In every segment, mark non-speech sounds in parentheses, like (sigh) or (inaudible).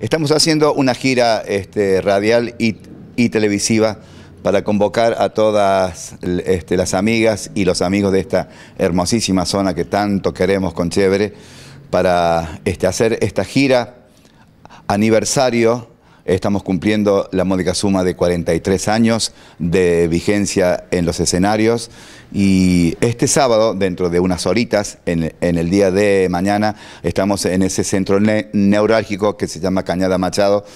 Estamos haciendo una gira este, radial y, televisiva para convocar a todas este, las amigas y los amigos de esta hermosísima zona que tanto queremos con Chévere para este, hacer esta gira aniversario Estamos cumpliendo la módica suma de 43 años de vigencia en los escenarios y este sábado, dentro de unas horitas, en, el día de mañana, estamos en ese centro neurálgico que se llama Cañada Machado,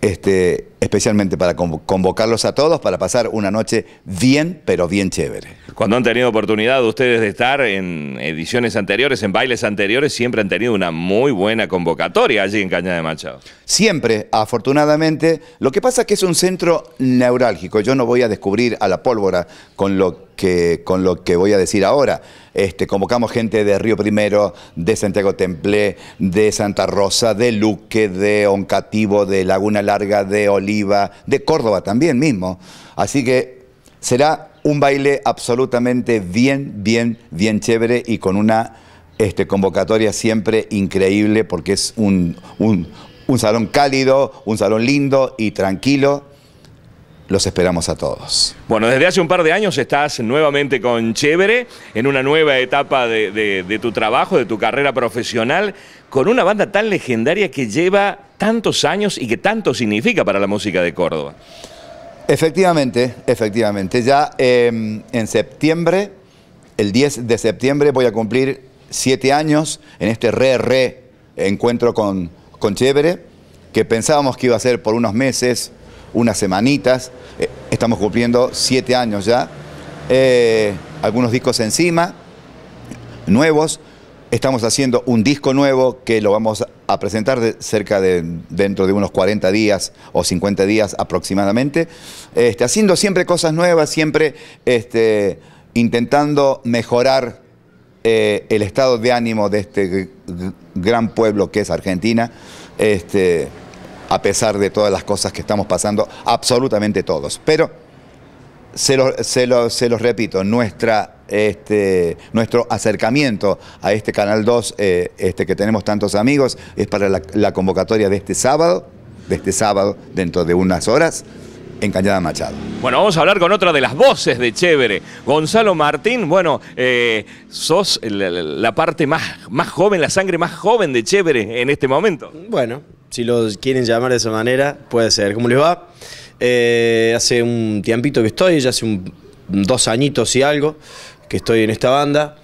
este, especialmente para convocarlos a todos para pasar una noche bien, pero bien chévere. Cuando han tenido oportunidad ustedes de estar en ediciones anteriores, en bailes anteriores, siempre han tenido una muy buena convocatoria allí en Cañada de Machado. Siempre, afortunadamente. Lo que pasa es que es un centro neurálgico. Yo no voy a descubrir a la pólvora con lo que, con lo que voy a decir ahora. Este, convocamos gente de Río Primero, de Santiago Templé, de Santa Rosa, de Luque, de Oncativo, de Laguna Larga, de Oliva, de Córdoba también mismo. Así que será un baile absolutamente bien, bien, bien chévere y con una este, convocatoria siempre increíble porque es un salón cálido, un salón lindo y tranquilo los esperamos a todos. Bueno, desde hace un par de años estás nuevamente con Chévere, en una nueva etapa de, tu trabajo, de tu carrera profesional, con una banda tan legendaria que lleva tantos años y que tanto significa para la música de Córdoba. Efectivamente, efectivamente. Ya em, en septiembre, el 10 de septiembre, voy a cumplir siete años en este re-re encuentro con, con Chévere, que pensábamos que iba a ser por unos meses, unas semanitas. Eh, estamos cumpliendo siete años ya. Eh, algunos discos encima, nuevos. Estamos haciendo un disco nuevo que lo vamos a presentar cerca de dentro de unos 40 días o 50 días aproximadamente. Este, haciendo siempre cosas nuevas, siempre este, intentando mejorar eh, el estado de ánimo de este gran pueblo que es Argentina. Este, a pesar de todas las cosas que estamos pasando, absolutamente todos. Pero se los se repito, nuestra, este, nuestro acercamiento a este Canal 2, eh, este, que tenemos tantos amigos, es para la, convocatoria de este sábado, de este sábado, dentro de unas horas, en Cañada Machado. Bueno, vamos a hablar con otra de las voces de Chévere. Gonzalo Martín, bueno, eh, sos la, parte más, más joven, la sangre más joven de Chévere en este momento. Bueno, si lo quieren llamar de esa manera, puede ser. ¿Cómo les va? Eh, hace un tiempito que estoy, ya hace un, dos añitos y algo que estoy en esta banda.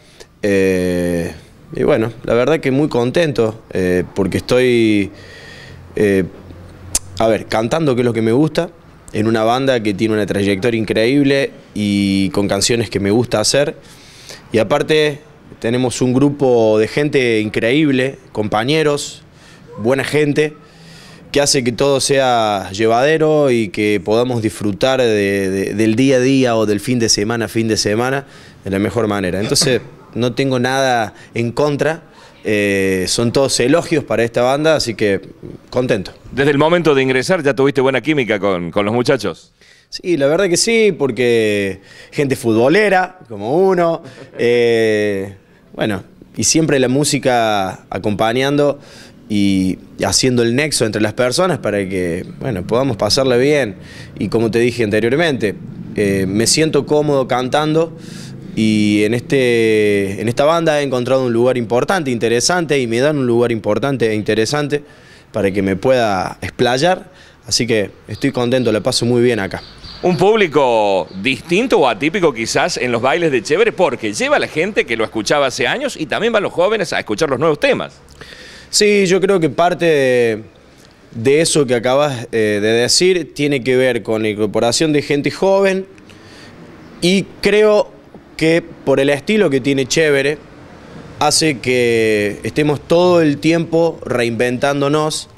Eh, y bueno, la verdad que muy contento eh, porque estoy, a ver, cantando que es lo que me gusta, en una banda que tiene una trayectoria increíble y con canciones que me gusta hacer. Y aparte tenemos un grupo de gente increíble, compañeros, buena gente, que hace que todo sea llevadero y que podamos disfrutar del día a día o del fin de semana a fin de semana de la mejor manera. Entonces, (laughs) no tengo nada en contra. Eh, son todos elogios para esta banda, así que contento. Desde el momento de ingresar ya tuviste buena química con, los muchachos. Sí, la verdad que sí, porque gente futbolera, como uno, (laughs) eh, bueno, y siempre la música acompañando y haciendo el nexo entre las personas para que bueno, podamos pasarle bien. Y como te dije anteriormente, eh, me siento cómodo cantando y en, este, en esta banda he encontrado un lugar importante, interesante y me dan un lugar importante e interesante para que me pueda explayar. Así que estoy contento, le paso muy bien acá. Un público distinto o atípico quizás en los bailes de Chévere porque lleva a la gente que lo escuchaba hace años y también van los jóvenes a escuchar los nuevos temas. Sí, yo creo que parte de, eso que acabas eh, de decir tiene que ver con la incorporación de gente joven y creo que por el estilo que tiene Chévere hace que estemos todo el tiempo reinventándonos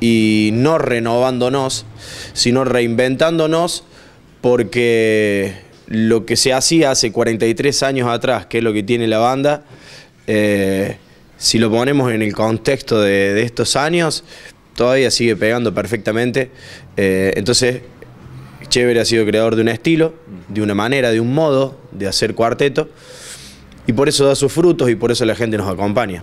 y no renovándonos, sino reinventándonos porque lo que se hacía hace 43 años atrás, que es lo que tiene la banda, eh, si lo ponemos en el contexto de, estos años, todavía sigue pegando perfectamente. Eh, entonces, Chévere ha sido creador de un estilo, de una manera, de un modo de hacer cuarteto, y por eso da sus frutos y por eso la gente nos acompaña.